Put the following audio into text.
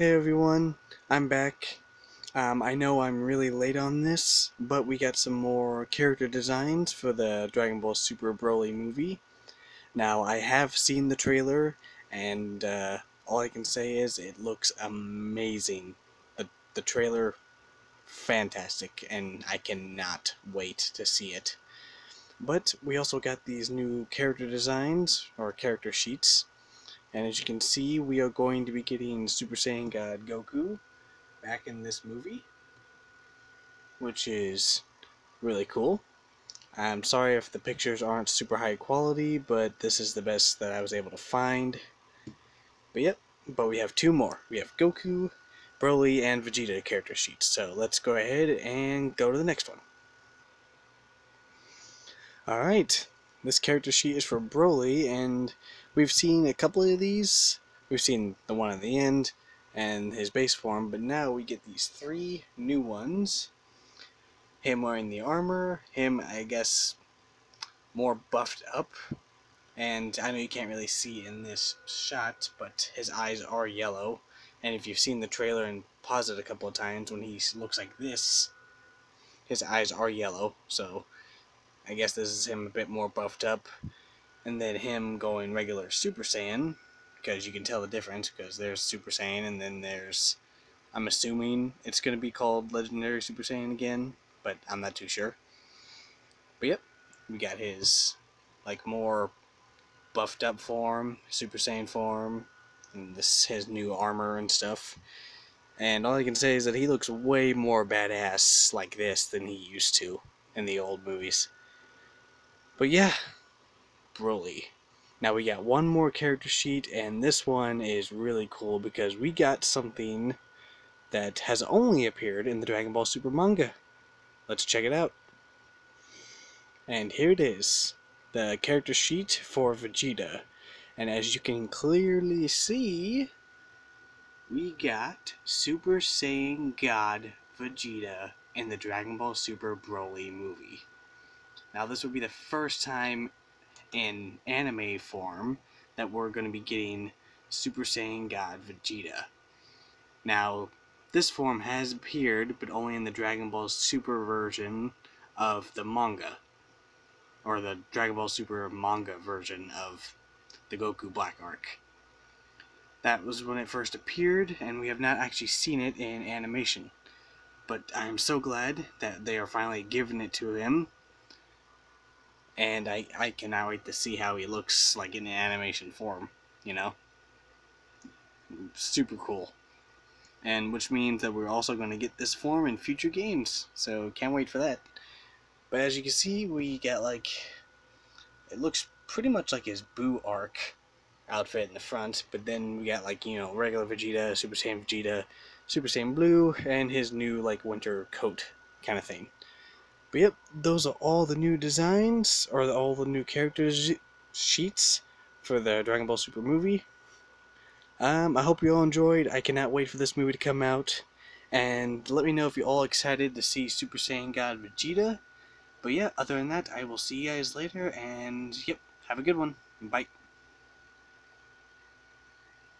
Hey everyone, I'm back. Um, I know I'm really late on this, but we got some more character designs for the Dragon Ball Super Broly movie. Now, I have seen the trailer, and uh, all I can say is it looks amazing. The, the trailer, fantastic, and I cannot wait to see it. But we also got these new character designs, or character sheets, and as you can see, we are going to be getting Super Saiyan God Goku back in this movie, which is really cool. I'm sorry if the pictures aren't super high quality, but this is the best that I was able to find. But yep, but we have two more. We have Goku, Broly, and Vegeta character sheets. So let's go ahead and go to the next one. Alright, this character sheet is for Broly, and we've seen a couple of these. We've seen the one at the end and his base form, but now we get these three new ones. Him wearing the armor, him, I guess, more buffed up. And I know you can't really see in this shot, but his eyes are yellow. And if you've seen the trailer and paused it a couple of times when he looks like this, his eyes are yellow. So I guess this is him a bit more buffed up. And then him going regular Super Saiyan, because you can tell the difference, because there's Super Saiyan and then there's, I'm assuming it's going to be called Legendary Super Saiyan again, but I'm not too sure. But yep, we got his, like, more buffed up form, Super Saiyan form, and this his new armor and stuff. And all I can say is that he looks way more badass like this than he used to in the old movies. But yeah, Broly. Now we got one more character sheet, and this one is really cool because we got something that has only appeared in the Dragon Ball Super manga. Let's check it out. And here it is, the character sheet for Vegeta. And as you can clearly see, we got Super Saiyan God Vegeta in the Dragon Ball Super Broly movie. Now, this would be the first time in anime form that we're going to be getting Super Saiyan God Vegeta. Now, this form has appeared, but only in the Dragon Ball Super version of the manga. Or the Dragon Ball Super manga version of the Goku Black Arc. That was when it first appeared, and we have not actually seen it in animation. But I'm so glad that they are finally giving it to him and I, I cannot wait to see how he looks like in the animation form, you know? Super cool. And which means that we're also going to get this form in future games, so can't wait for that. But as you can see, we got like, it looks pretty much like his Boo arc outfit in the front, but then we got like, you know, regular Vegeta, Super Saiyan Vegeta, Super Saiyan Blue, and his new like winter coat kind of thing. But yep, those are all the new designs, or all the new characters sheets for the Dragon Ball Super movie. Um, I hope you all enjoyed. I cannot wait for this movie to come out. And let me know if you're all excited to see Super Saiyan God Vegeta. But yeah, other than that, I will see you guys later, and yep, have a good one. Bye.